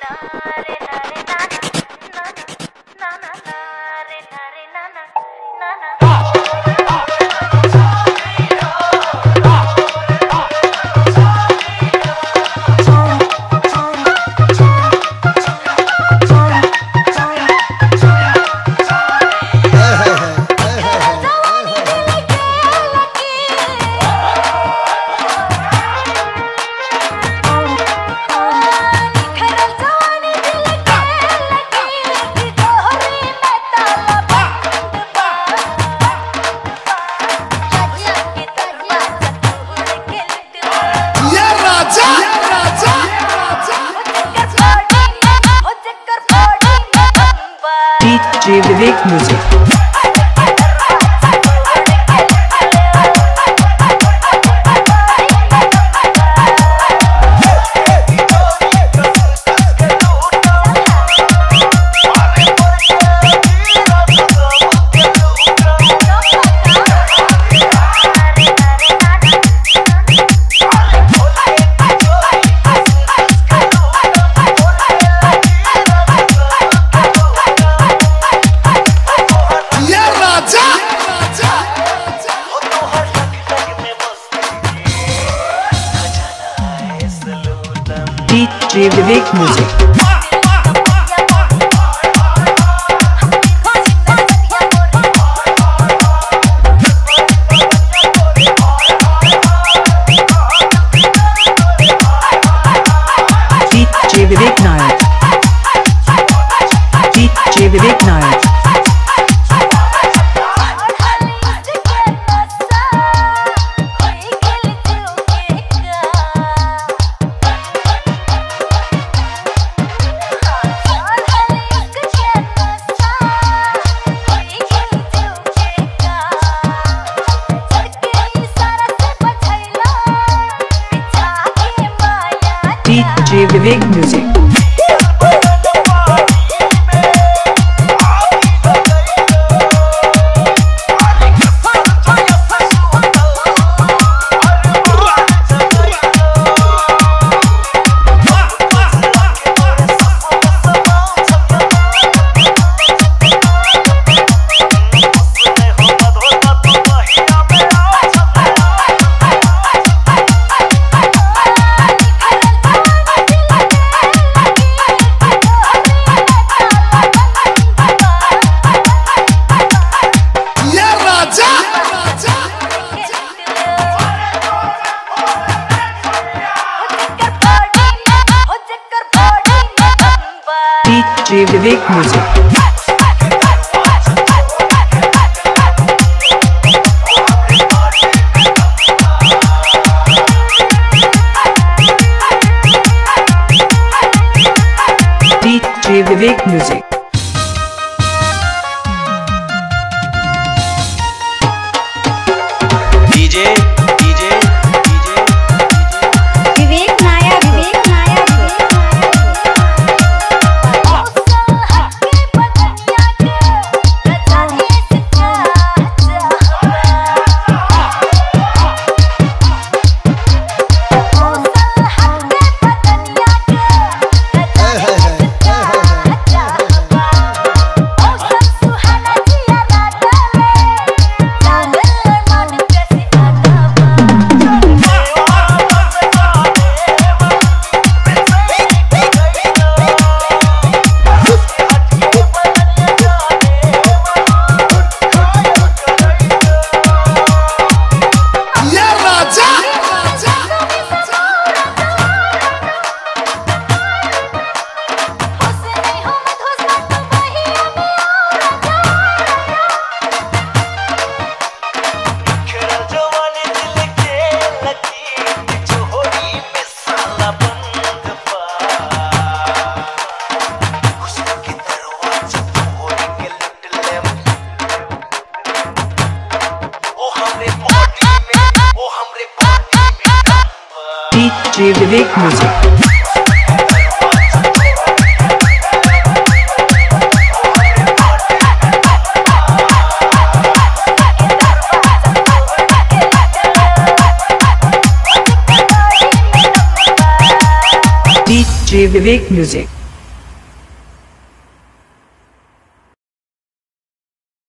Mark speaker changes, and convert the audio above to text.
Speaker 1: night.
Speaker 2: Achieve the big music.
Speaker 1: DJ Vivek Music. Shri Vivek music
Speaker 2: DJ Vivek Music DJ Vivek Music. DJ Vivek Music.